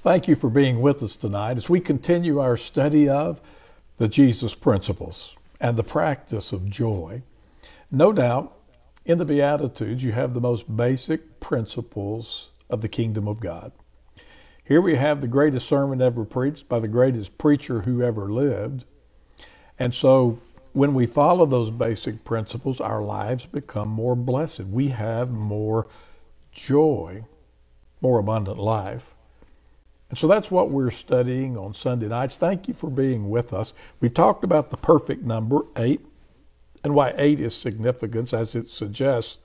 Thank you for being with us tonight as we continue our study of the Jesus principles and the practice of joy. No doubt, in the Beatitudes, you have the most basic principles of the kingdom of God. Here we have the greatest sermon ever preached by the greatest preacher who ever lived. And so, when we follow those basic principles, our lives become more blessed. We have more joy, more abundant life. And so that's what we're studying on Sunday nights. Thank you for being with us. We've talked about the perfect number, eight, and why eight is significant as it suggests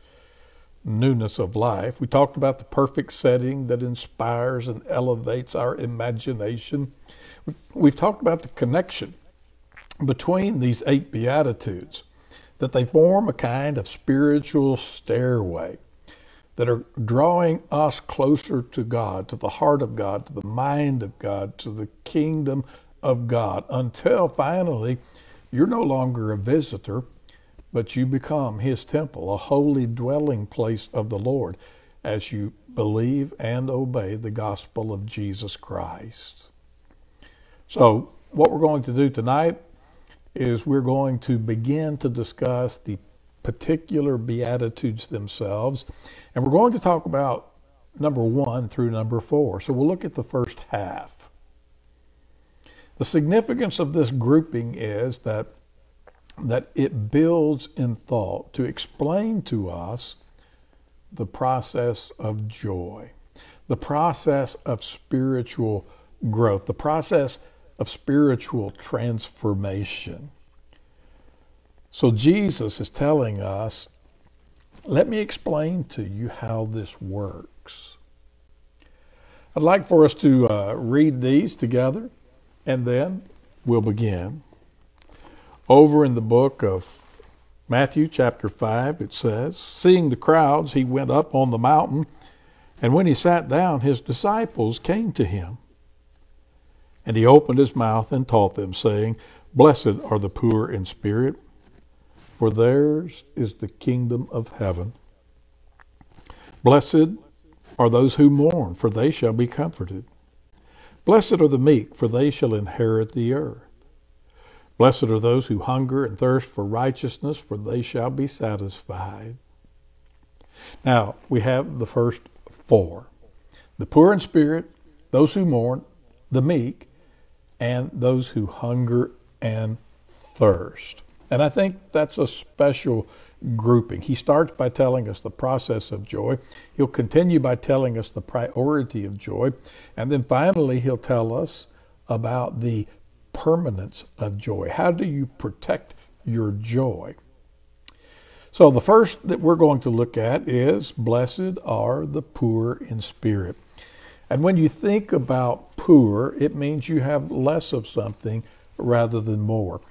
newness of life. We talked about the perfect setting that inspires and elevates our imagination. We've talked about the connection between these eight Beatitudes, that they form a kind of spiritual stairway that are drawing us closer to God, to the heart of God, to the mind of God, to the kingdom of God, until finally you're no longer a visitor, but you become His temple, a holy dwelling place of the Lord, as you believe and obey the gospel of Jesus Christ. So, what we're going to do tonight is we're going to begin to discuss the particular Beatitudes themselves. And we're going to talk about number one through number four. So we'll look at the first half. The significance of this grouping is that, that it builds in thought to explain to us the process of joy, the process of spiritual growth, the process of spiritual transformation. So Jesus is telling us, let me explain to you how this works. I'd like for us to uh, read these together and then we'll begin. Over in the book of Matthew, chapter 5, it says, Seeing the crowds, he went up on the mountain, and when he sat down, his disciples came to him. And he opened his mouth and taught them, saying, Blessed are the poor in spirit for theirs is the kingdom of heaven. Blessed are those who mourn, for they shall be comforted. Blessed are the meek, for they shall inherit the earth. Blessed are those who hunger and thirst for righteousness, for they shall be satisfied. Now, we have the first four the poor in spirit, those who mourn, the meek, and those who hunger and thirst. And I think that's a special grouping. He starts by telling us the process of joy. He'll continue by telling us the priority of joy. And then finally, he'll tell us about the permanence of joy. How do you protect your joy? So, the first that we're going to look at is Blessed are the poor in spirit. And when you think about poor, it means you have less of something rather than more.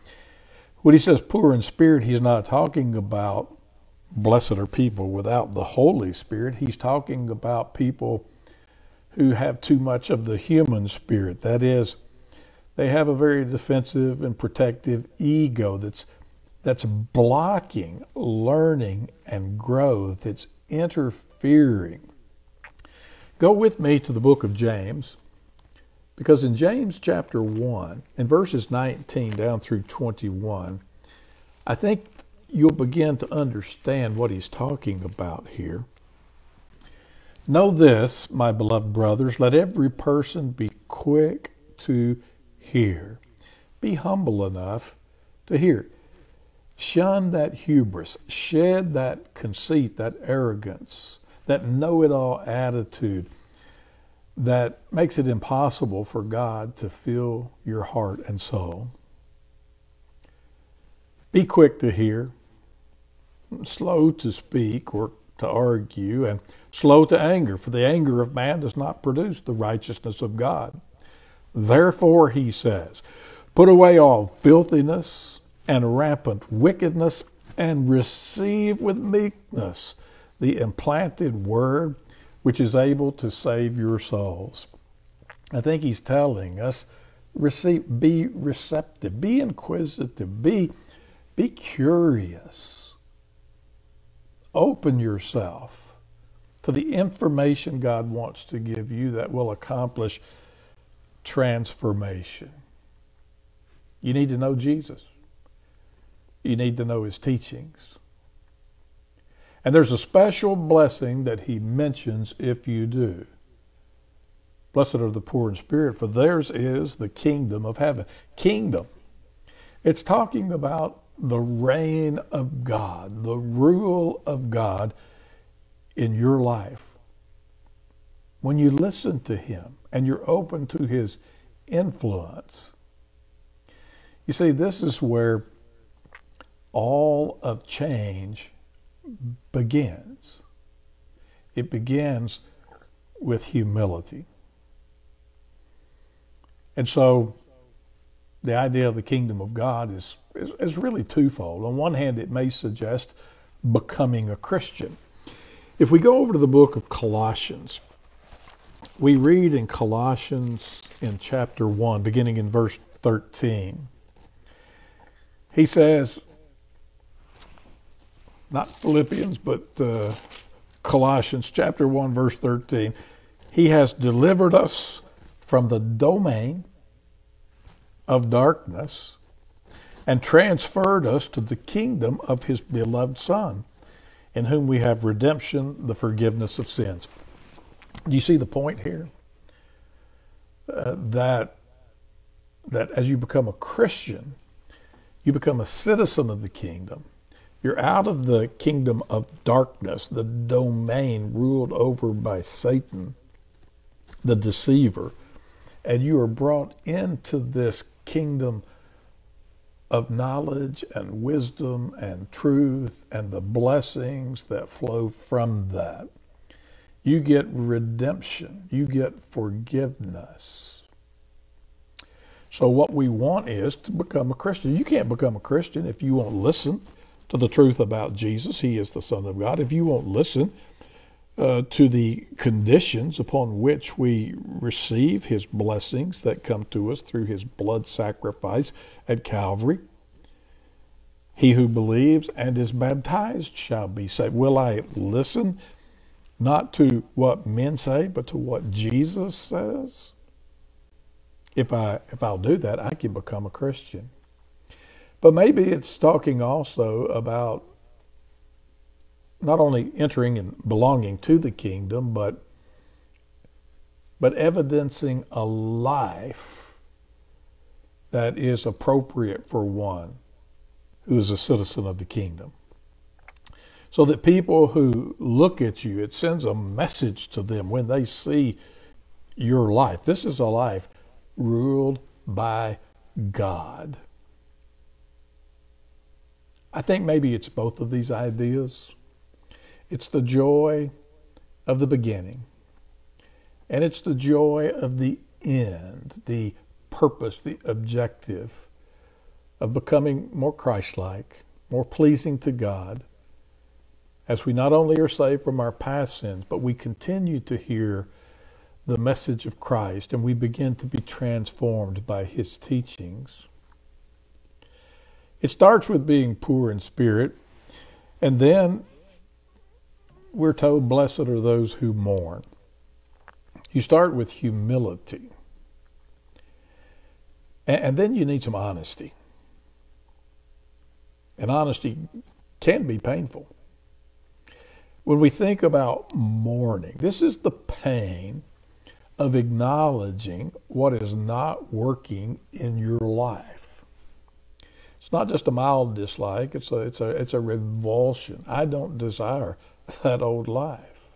When he says poor in spirit, he's not talking about blessed are people without the Holy Spirit. He's talking about people who have too much of the human spirit. That is, they have a very defensive and protective ego that's that's blocking learning and growth. It's interfering. Go with me to the book of James. Because in James chapter 1, in verses 19 down through 21, I think you'll begin to understand what he's talking about here. Know this, my beloved brothers, let every person be quick to hear. Be humble enough to hear. Shun that hubris, shed that conceit, that arrogance, that know it all attitude that makes it impossible for God to fill your heart and soul. Be quick to hear, slow to speak or to argue, and slow to anger, for the anger of man does not produce the righteousness of God. Therefore, he says, put away all filthiness and rampant wickedness, and receive with meekness the implanted word which is able to save your souls. I think he's telling us receive, be receptive, be inquisitive, be, be curious. Open yourself to the information God wants to give you that will accomplish transformation. You need to know Jesus. You need to know his teachings. And there's a special blessing that he mentions if you do. Blessed are the poor in spirit, for theirs is the kingdom of heaven. Kingdom. It's talking about the reign of God, the rule of God in your life. When you listen to Him and you're open to His influence, you see, this is where all of change begins. It begins with humility. And so the idea of the kingdom of God is, is, is, really twofold. On one hand, it may suggest becoming a Christian. If we go over to the book of Colossians, we read in Colossians in chapter 1, beginning in verse 13. He says, not Philippians, but uh, Colossians chapter 1, verse 13. He has delivered us from the domain of darkness and transferred us to the kingdom of his beloved Son, in whom we have redemption, the forgiveness of sins. Do you see the point here? Uh, that that as you become a Christian, you become a citizen of the kingdom. You're out of the kingdom of darkness, the domain ruled over by Satan, the deceiver, and you are brought into this kingdom of knowledge and wisdom and truth and the blessings that flow from that. You get redemption, you get forgiveness. So, what we want is to become a Christian. You can't become a Christian if you won't listen to the truth about Jesus. He is the Son of God. If you won't listen uh, to the conditions upon which we receive his blessings that come to us through his blood sacrifice at Calvary. He who believes and is baptized shall be saved. Will I listen not to what men say, but to what Jesus says? If I if I'll do that, I can become a Christian. But maybe it's talking also about not only entering and belonging to the kingdom, but but evidencing a life that is appropriate for one who is a citizen of the kingdom. So that people who look at you, it sends a message to them when they see your life. This is a life ruled by God. I think maybe it's both of these ideas. It's the joy of the beginning, and it's the joy of the end, the purpose, the objective of becoming more Christ like, more pleasing to God, as we not only are saved from our past sins, but we continue to hear the message of Christ and we begin to be transformed by his teachings. It starts with being poor in spirit, and then we're told, Blessed are those who mourn. You start with humility. And, then you need some honesty. And honesty can be painful. When we think about mourning, this is the pain of acknowledging what is not working in your life. It's not just a mild dislike, it's a, it's a, it's a revulsion. I don't desire that old life.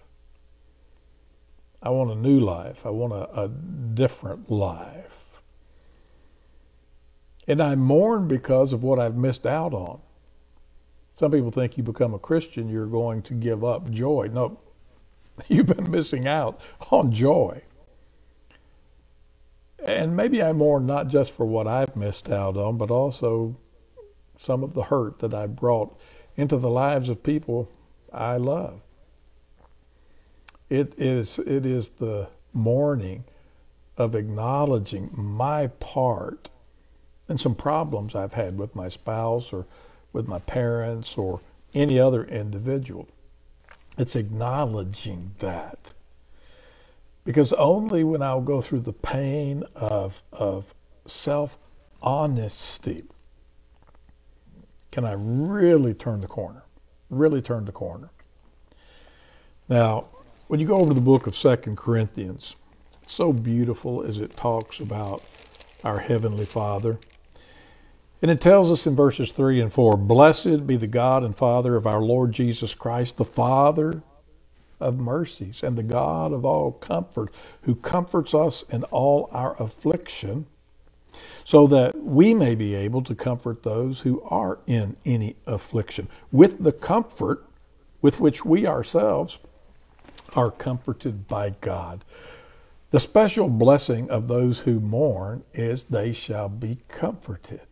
I want a new life. I want a, a different life. And I mourn because of what I've missed out on. Some people think you become a Christian, you're going to give up joy. No, you've been missing out on joy. And maybe I mourn not just for what I've missed out on, but also some of the hurt that I brought into the lives of people I love. It is, it is the mourning of acknowledging my part and some problems I've had with my spouse or with my parents or any other individual. It's acknowledging that. Because only when I'll go through the pain of, of self honesty can I really turn the corner. Really turn the corner. Now, when you go over the book of Second Corinthians, it's so beautiful as it talks about our Heavenly Father. And it tells us in verses 3 and 4 Blessed be the God and Father of our Lord Jesus Christ, the Father of mercies and the God of all comfort, who comforts us in all our affliction, so that we may be able to comfort those who are in any affliction with the comfort with which we ourselves are comforted by God. The special blessing of those who mourn is they shall be comforted.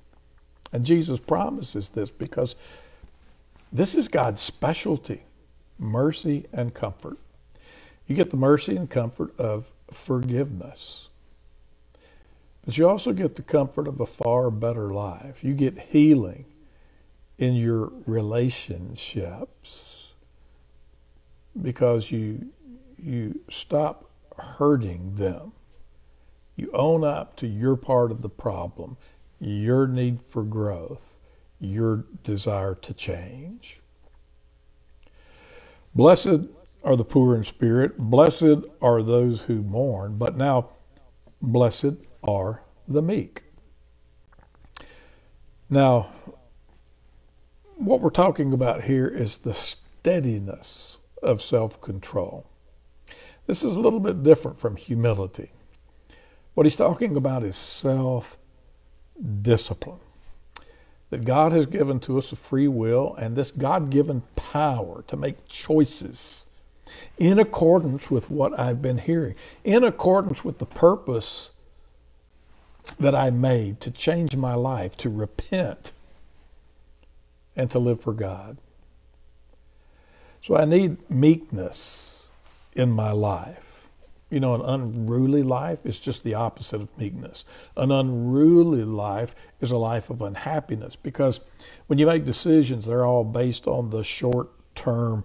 And Jesus promises this because this is God's specialty mercy and comfort. You get the mercy and comfort of forgiveness. But you also get the comfort of a far better life. You get healing in your relationships because you you stop hurting them. You own up to your part of the problem, your need for growth, your desire to change. Blessed are the poor in spirit, blessed are those who mourn, but now blessed are the meek. Now, what we're talking about here is the steadiness of self control. This is a little bit different from humility. What he's talking about is self discipline that God has given to us a free will and this God given power to make choices in accordance with what I've been hearing, in accordance with the purpose that I made to change my life, to repent, and to live for God. So I need meekness in my life. You know, an unruly life is just the opposite of meekness. An unruly life is a life of unhappiness because when you make decisions, they're all based on the short term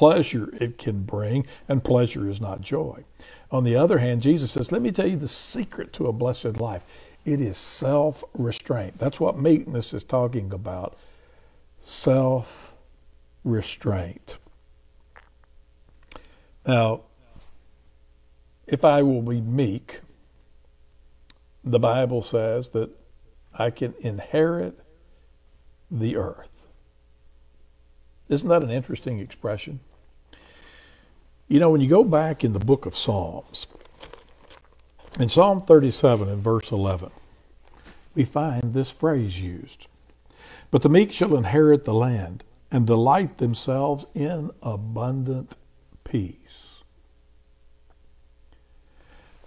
pleasure it can bring, and pleasure is not joy. On the other hand, Jesus says, Let me tell you the secret to a blessed life it is self restraint. That's what meekness is talking about self restraint. Now, if I will be meek, the Bible says that I can inherit the earth. Isn't that an interesting expression? You know, when you go back in the book of Psalms, in Psalm 37 and verse 11, we find this phrase used But the meek shall inherit the land and delight themselves in abundant peace.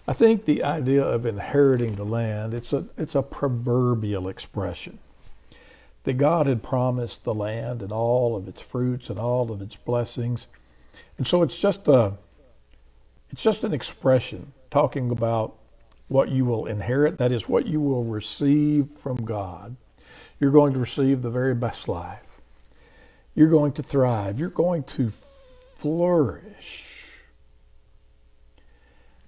I think the idea of inheriting the land, it's a, it's a proverbial expression. That God had promised the land and all of its fruits and all of its blessings. And so it's just a it's just an expression talking about what you will inherit, that is what you will receive from God. You're going to receive the very best life. You're going to thrive. You're going to flourish.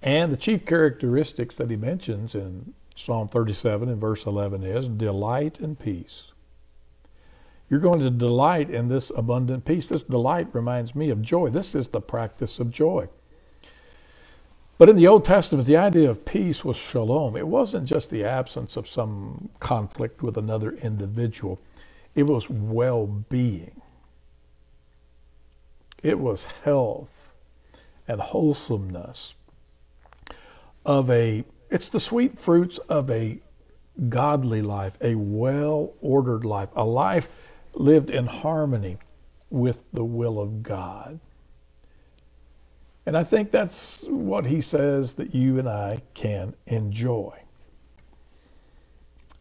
And the chief characteristics that he mentions in Psalm 37 and verse 11 is delight and peace. You're going to delight in this abundant peace. This delight reminds me of joy. This is the practice of joy. But in the Old Testament, the idea of peace was shalom. It wasn't just the absence of some conflict with another individual, it was well being, it was health and wholesomeness of a, it's the sweet fruits of a godly life, a well ordered life, a life lived in harmony with the will of God. And I think that's what he says that you and I can enjoy.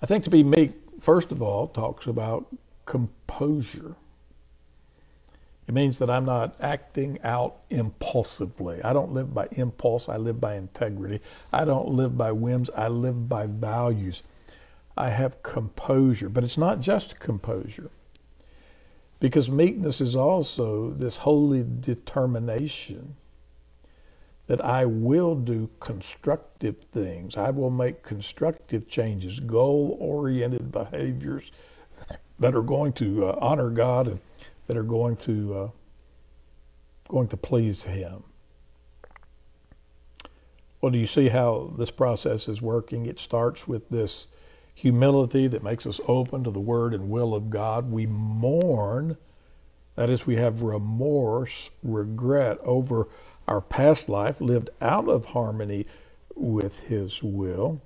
I think to be meek, first of all, talks about composure. It means that I'm not acting out impulsively. I don't live by impulse, I live by integrity. I don't live by whims, I live by values. I have composure, but it's not just composure. Because meekness is also this holy determination that I will do constructive things. I will make constructive changes, goal oriented behaviors that are going to uh, honor God and that are going to uh, going to please Him. Well, do you see how this process is working? It starts with this humility that makes us open to the Word and will of God. We mourn, that is, we have remorse, regret over our past life lived out of harmony with His will.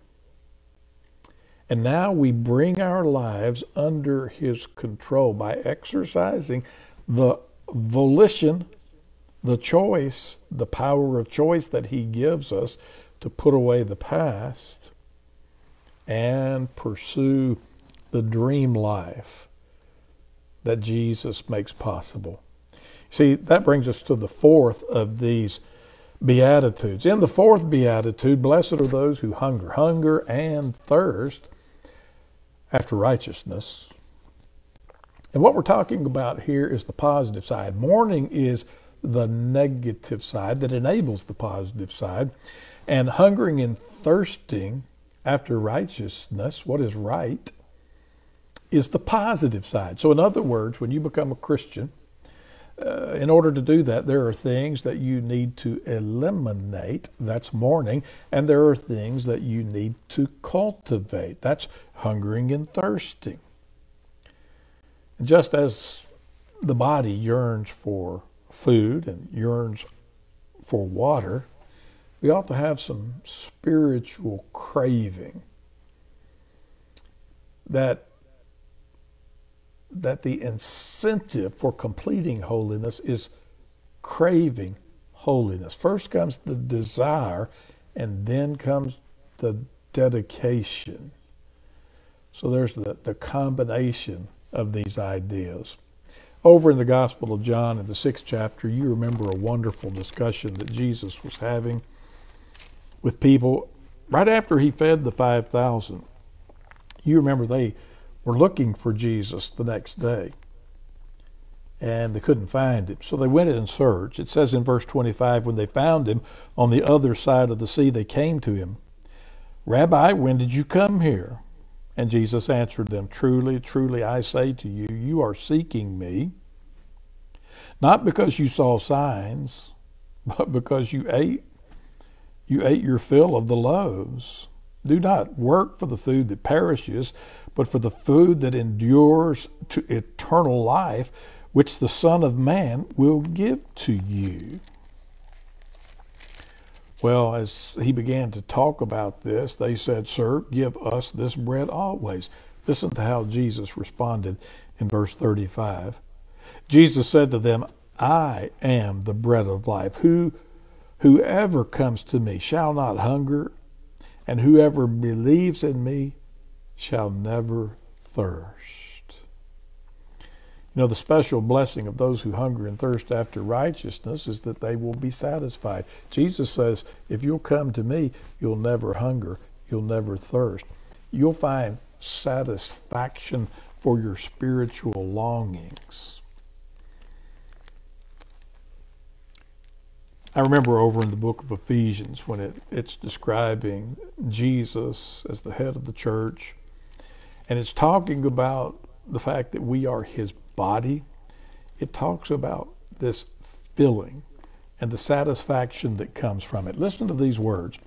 And now we bring our lives under His control by exercising the volition, the choice, the power of choice that He gives us to put away the past and pursue the dream life that Jesus makes possible. See, that brings us to the fourth of these Beatitudes. In the fourth Beatitude, blessed are those who hunger, hunger and thirst after righteousness. And what we're talking about here is the positive side. Mourning is the negative side that enables the positive side. And hungering and thirsting after righteousness, what is right, is the positive side. So, in other words, when you become a Christian, uh, in order to do that, there are things that you need to eliminate. That's mourning. And there are things that you need to cultivate. That's hungering and thirsting. Just as the body yearns for food and yearns for water, we ought to have some spiritual craving that that the incentive for completing holiness is craving holiness. First comes the desire, and then comes the dedication. So there's the, the combination of these ideas. Over in the Gospel of John, in the sixth chapter, you remember a wonderful discussion that Jesus was having with people right after he fed the 5,000. You remember they were looking for Jesus the next day and they couldn't find him. So they went in search. It says in verse 25 when they found him on the other side of the sea, they came to him. Rabbi, when did you come here? And Jesus answered them, Truly, truly, I say to you, you are seeking me, not because you saw signs, but because you ate you ate your fill of the loaves. Do not work for the food that perishes, but for the food that endures to eternal life, which the Son of Man will give to you. Well, as he began to talk about this, they said, Sir, give us this bread always. Listen to how Jesus responded in verse 35. Jesus said to them, I am the bread of life. Who, whoever comes to me shall not hunger, and whoever believes in me shall never thirst. You know, the special blessing of those who hunger and thirst after righteousness is that they will be satisfied. Jesus says, if you'll come to me, you'll never hunger, you'll never thirst. You'll find satisfaction for your spiritual longings. I remember over in the book of Ephesians when it, it's describing Jesus as the head of the church, and it's talking about the fact that we are his body. It talks about this filling and the satisfaction that comes from it. Listen to these words.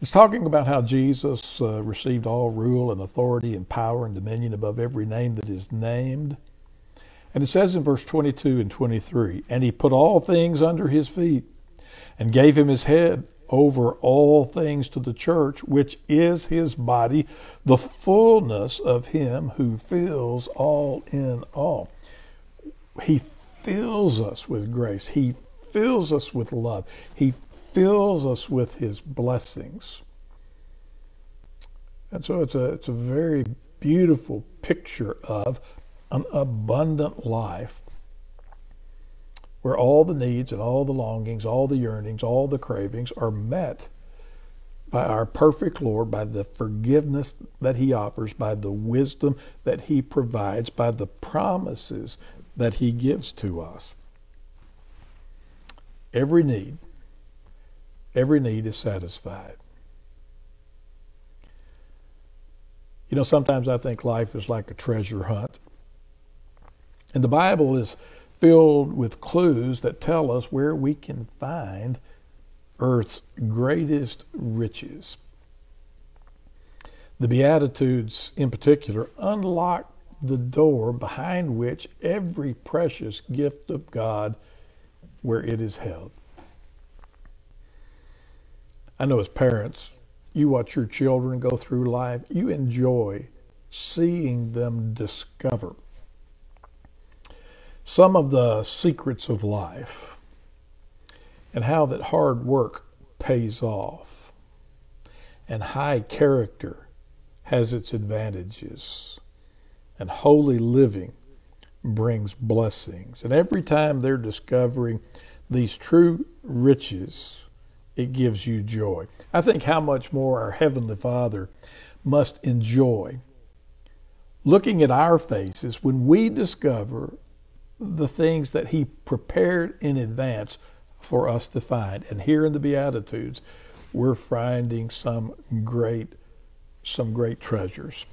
It's talking about how Jesus uh, received all rule and authority and power and dominion above every name that is named and it says in verse 22 and 23 And he put all things under his feet and gave him his head over all things to the church, which is his body, the fullness of him who fills all in all. He fills us with grace, he fills us with love, he fills us with his blessings. And so it's a, it's a very beautiful picture of an abundant life where all the needs and all the longings, all the yearnings, all the cravings are met by our perfect Lord, by the forgiveness that He offers, by the wisdom that He provides, by the promises that He gives to us. Every need every need is satisfied. You know, sometimes I think life is like a treasure hunt. And the Bible is filled with clues that tell us where we can find earth's greatest riches. The Beatitudes, in particular, unlock the door behind which every precious gift of God where it is held. I know as parents, you watch your children go through life, you enjoy seeing them discover some of the secrets of life and how that hard work pays off. And high character has its advantages. And holy living brings blessings. And every time they're discovering these true riches it gives you joy. I think how much more our heavenly father must enjoy looking at our faces when we discover the things that he prepared in advance for us to find. And here in the Beatitudes, we're finding some great, some great treasures.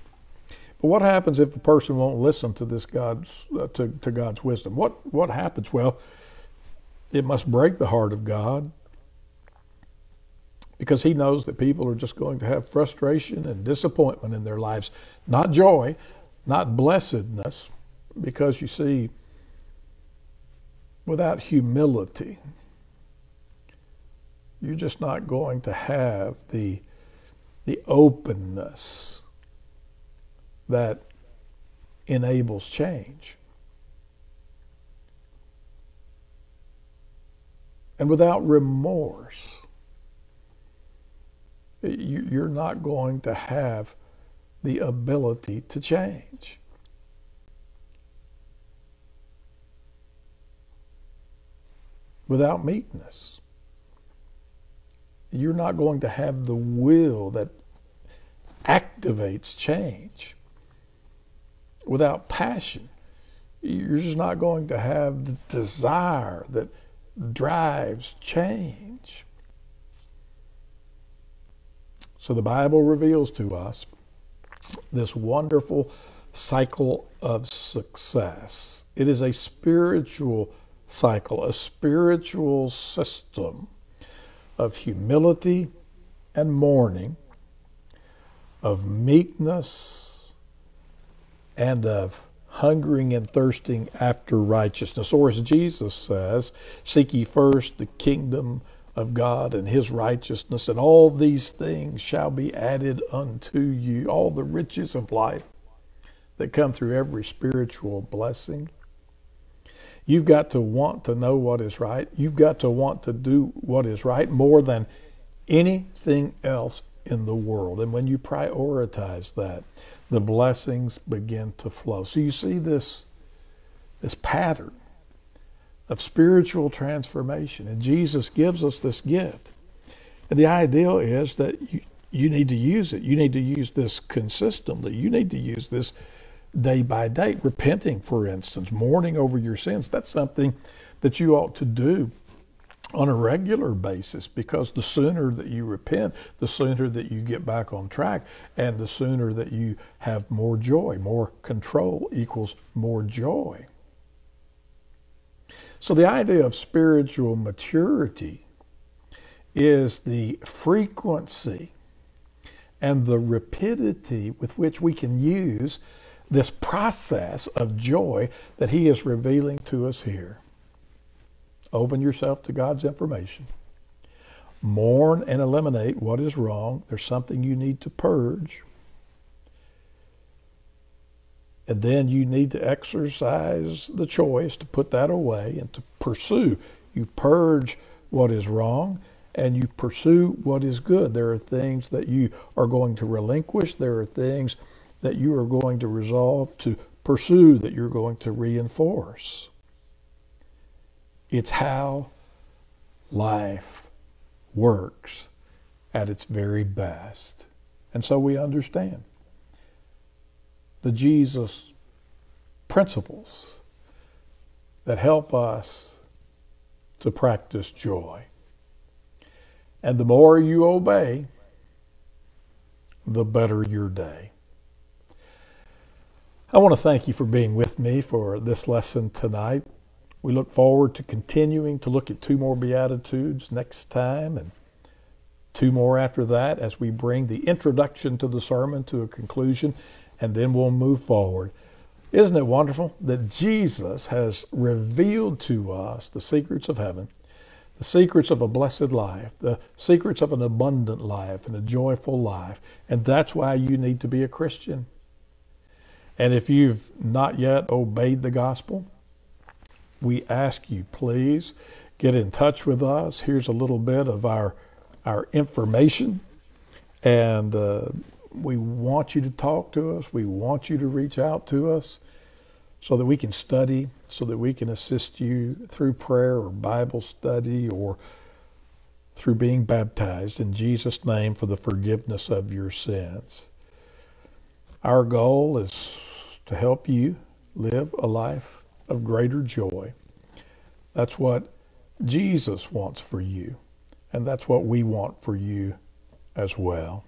But what happens if a person won't listen to this God's uh, to, to God's wisdom? What what happens? Well, it must break the heart of God because He knows that people are just going to have frustration and disappointment in their lives, not joy, not blessedness. Because you see, without humility, you're just not going to have the, the openness that enables change. And without remorse, you're not going to have the ability to change. Without meekness. You're not going to have the will that activates change. Without passion, you're just not going to have the desire that drives change. So the Bible reveals to us this wonderful cycle of success. It is a spiritual cycle, a spiritual system of humility and mourning, of meekness and of hungering and thirsting after righteousness. Or as Jesus says, seek ye first the kingdom of God and his righteousness, and all these things shall be added unto you, all the riches of life that come through every spiritual blessing. You've got to want to know what is right. You've got to want to do what is right more than anything else in the world. And when you prioritize that, the blessings begin to flow. So you see this, this pattern of spiritual transformation. And Jesus gives us this gift. And the ideal is that you, you need to use it. You need to use this consistently. You need to use this day by day. Repenting, for instance, mourning over your sins, that's something that you ought to do on a regular basis because the sooner that you repent, the sooner that you get back on track, and the sooner that you have more joy. More control equals more joy. So, the idea of spiritual maturity is the frequency and the rapidity with which we can use this process of joy that He is revealing to us here. Open yourself to God's information. Mourn and eliminate what is wrong. There's something you need to purge. And then you need to exercise the choice to put that away and to pursue. You purge what is wrong and you pursue what is good. There are things that you are going to relinquish. There are things that you are going to resolve to pursue, that you're going to reinforce. It's how life works at its very best. And so we understand the Jesus principles that help us to practice joy. And the more you obey, the better your day. I want to thank you for being with me for this lesson tonight. We look forward to continuing to look at two more Beatitudes next time and two more after that as we bring the introduction to the sermon to a conclusion, and then we'll move forward. Isn't it wonderful that Jesus has revealed to us the secrets of heaven, the secrets of a blessed life, the secrets of an abundant life and a joyful life? And that's why you need to be a Christian. And if you've not yet obeyed the gospel, we ask you, please get in touch with us. Here's a little bit of our our information, and uh, we want you to talk to us. We want you to reach out to us so that we can study, so that we can assist you through prayer or Bible study or through being baptized in Jesus' name for the forgiveness of your sins. Our goal is to help you live a life of greater joy. That's what Jesus wants for you, and that's what we want for you as well.